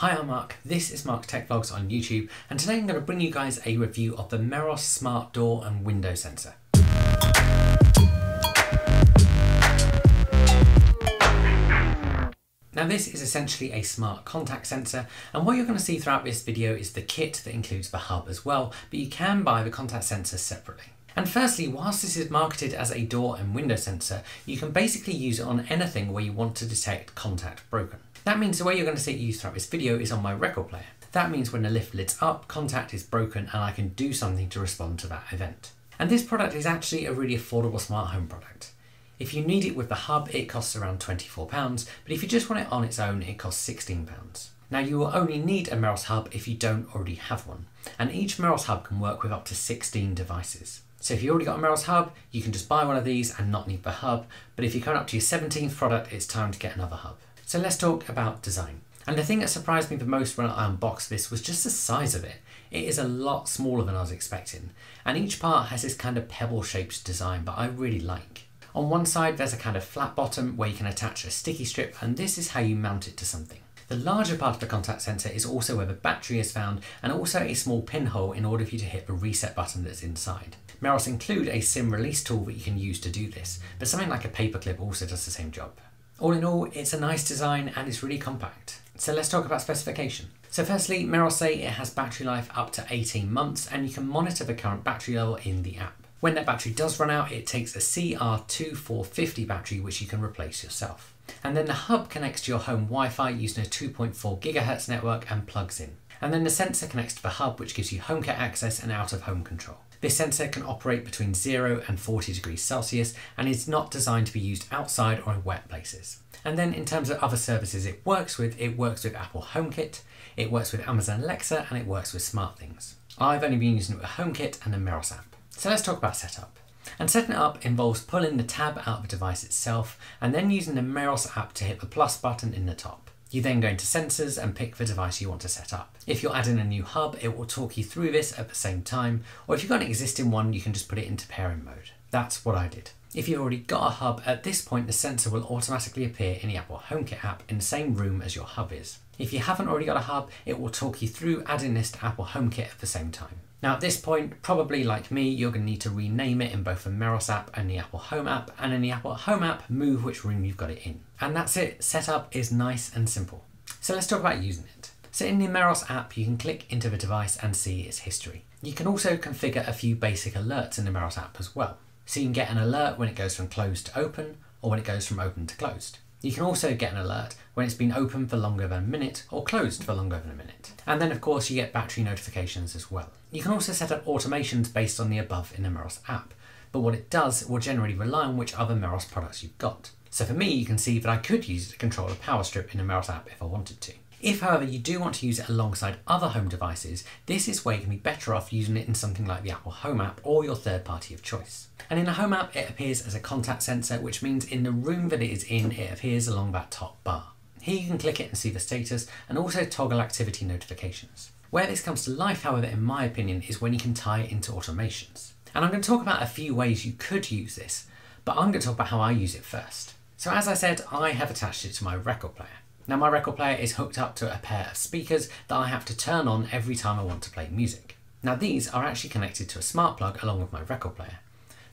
Hi, I'm Mark. This is Mark Tech Vlogs on YouTube, and today I'm going to bring you guys a review of the Meross Smart Door and Window Sensor. Now this is essentially a smart contact sensor and what you're going to see throughout this video is the kit that includes the hub as well, but you can buy the contact sensor separately. And firstly, whilst this is marketed as a door and window sensor, you can basically use it on anything where you want to detect contact broken. That means the way you're going to see it used throughout this video is on my record player. That means when the lift lid's up, contact is broken and I can do something to respond to that event. And this product is actually a really affordable smart home product. If you need it with the hub, it costs around £24, but if you just want it on its own, it costs £16. Now you will only need a Meross hub if you don't already have one, and each Meross hub can work with up to 16 devices. So if you already got a Meross hub, you can just buy one of these and not need the hub, but if you're coming up to your 17th product, it's time to get another hub. So let's talk about design. And the thing that surprised me the most when I unboxed this was just the size of it. It is a lot smaller than I was expecting, and each part has this kind of pebble shaped design, but I really like. On one side there's a kind of flat bottom where you can attach a sticky strip and this is how you mount it to something. The larger part of the contact sensor is also where the battery is found and also a small pinhole in order for you to hit the reset button that's inside. Meross include a SIM release tool that you can use to do this, but something like a paperclip also does the same job. All in all, it's a nice design and it's really compact. So let's talk about specification. So firstly, Meross say it has battery life up to 18 months and you can monitor the current battery level in the app. When that battery does run out, it takes a CR2450 battery which you can replace yourself. And then the hub connects to your home Wi-Fi using a 2.4 GHz network and plugs in. And then the sensor connects to the hub which gives you HomeKit access and out-of-home control. This sensor can operate between 0 and 40 degrees Celsius and is not designed to be used outside or in wet places. And then in terms of other services it works with, it works with Apple HomeKit, it works with Amazon Alexa and it works with SmartThings. I've only been using it with HomeKit and the Meross app. So let's talk about setup. And setting it up involves pulling the tab out of the device itself and then using the Meross app to hit the plus button in the top. You then go into sensors and pick the device you want to set up. If you're adding a new hub, it will talk you through this at the same time, or if you've got an existing one, you can just put it into pairing mode. That's what I did. If you've already got a hub, at this point the sensor will automatically appear in the Apple HomeKit app in the same room as your hub is. If you haven't already got a hub, it will talk you through adding this to Apple HomeKit at the same time. Now at this point, probably like me, you're going to need to rename it in both the Meross app and the Apple Home app, and in the Apple Home app, move which room you've got it in. And that's it, setup is nice and simple. So let's talk about using it. So in the Meross app, you can click into the device and see its history. You can also configure a few basic alerts in the Meross app as well. So you can get an alert when it goes from closed to open, or when it goes from open to closed. You can also get an alert when it's been open for longer than a minute or closed for longer than a minute. And then of course you get battery notifications as well. You can also set up automations based on the above in the Meross app, but what it does will generally rely on which other Meross products you've got. So for me, you can see that I could use it to control a power strip in the Meross app if I wanted to. If, however, you do want to use it alongside other home devices, this is where you can be better off using it in something like the Apple Home app or your third party of choice. And in the Home app, it appears as a contact sensor, which means in the room that it is in, it appears along that top bar. Here you can click it and see the status and also toggle activity notifications. Where this comes to life, however, in my opinion, is when you can tie it into automations. And I'm going to talk about a few ways you could use this, but I'm going to talk about how I use it first. So as I said, I have attached it to my record player. Now my record player is hooked up to a pair of speakers that I have to turn on every time I want to play music. Now these are actually connected to a smart plug along with my record player.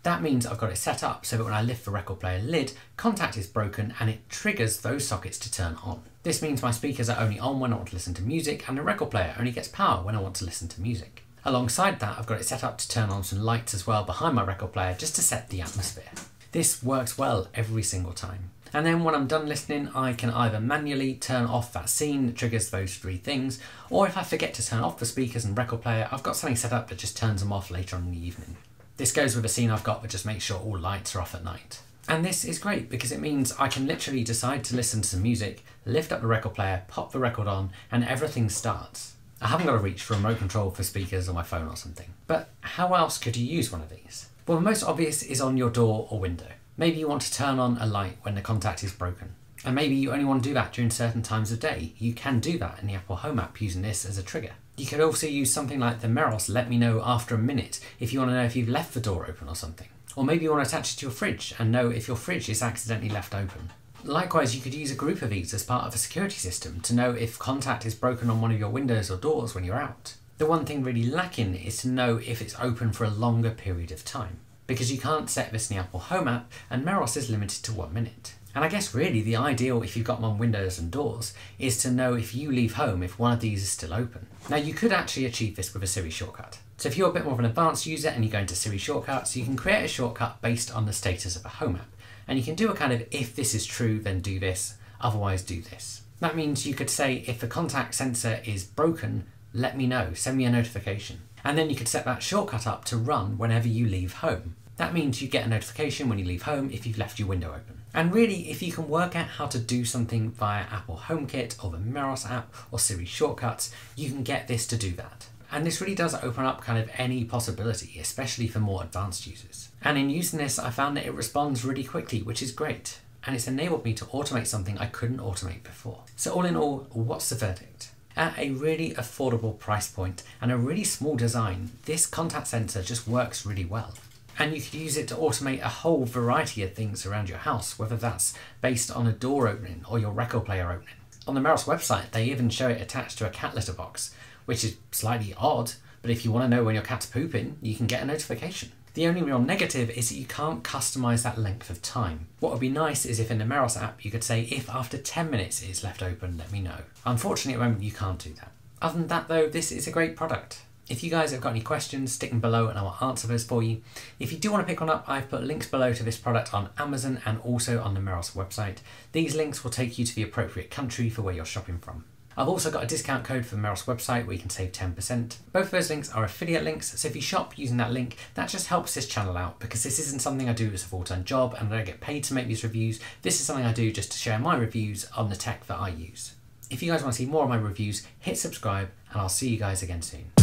That means I've got it set up so that when I lift the record player lid, contact is broken and it triggers those sockets to turn on. This means my speakers are only on when I want to listen to music and the record player only gets power when I want to listen to music. Alongside that, I've got it set up to turn on some lights as well behind my record player just to set the atmosphere. This works well every single time. And then when I'm done listening, I can either manually turn off that scene that triggers those three things, or if I forget to turn off the speakers and record player, I've got something set up that just turns them off later on in the evening. This goes with a scene I've got that just makes sure all lights are off at night. And this is great because it means I can literally decide to listen to some music, lift up the record player, pop the record on, and everything starts. I haven't got to reach for a remote control for speakers on my phone or something. But how else could you use one of these? Well, the most obvious is on your door or window. Maybe you want to turn on a light when the contact is broken. And maybe you only want to do that during certain times of day. You can do that in the Apple Home app using this as a trigger. You could also use something like the Meross let me know after a minute if you want to know if you've left the door open or something. Or maybe you want to attach it to your fridge and know if your fridge is accidentally left open. Likewise, you could use a group of these as part of a security system to know if contact is broken on one of your windows or doors when you're out. The one thing really lacking is to know if it's open for a longer period of time, because you can't set this in the Apple Home app and Meross is limited to one minute. And I guess really the ideal if you've got them on windows and doors is to know if you leave home if one of these is still open. Now you could actually achieve this with a Siri shortcut. So if you're a bit more of an advanced user and you go into Siri shortcuts, you can create a shortcut based on the status of a home app. And you can do a kind of if this is true, then do this, otherwise do this. That means you could say if the contact sensor is broken, let me know, send me a notification. And then you could set that shortcut up to run whenever you leave home. That means you get a notification when you leave home if you've left your window open. And really, if you can work out how to do something via Apple HomeKit or the Meross app or Siri shortcuts, you can get this to do that. And this really does open up kind of any possibility, especially for more advanced users. And in using this, I found that it responds really quickly, which is great. And it's enabled me to automate something I couldn't automate before. So all in all, what's the verdict? At a really affordable price point and a really small design, this contact sensor just works really well. And you could use it to automate a whole variety of things around your house, whether that's based on a door opening or your record player opening. On the Meross website, they even show it attached to a cat litter box, which is slightly odd, but if you want to know when your cat's pooping, you can get a notification. The only real negative is that you can't customize that length of time. What would be nice is if in the Meross app you could say if after 10 minutes it is left open, let me know. Unfortunately at the moment you can't do that. Other than that though, this is a great product. If you guys have got any questions, stick them below and I will answer those for you. If you do want to pick one up, I've put links below to this product on Amazon and also on the Meross website. These links will take you to the appropriate country for where you're shopping from. I've also got a discount code for the Meross website where you can save 10%. Both of those links are affiliate links, so if you shop using that link, that just helps this channel out because this isn't something I do as a full-time job and I don't get paid to make these reviews. This is something I do just to share my reviews on the tech that I use. If you guys want to see more of my reviews, hit subscribe and I'll see you guys again soon.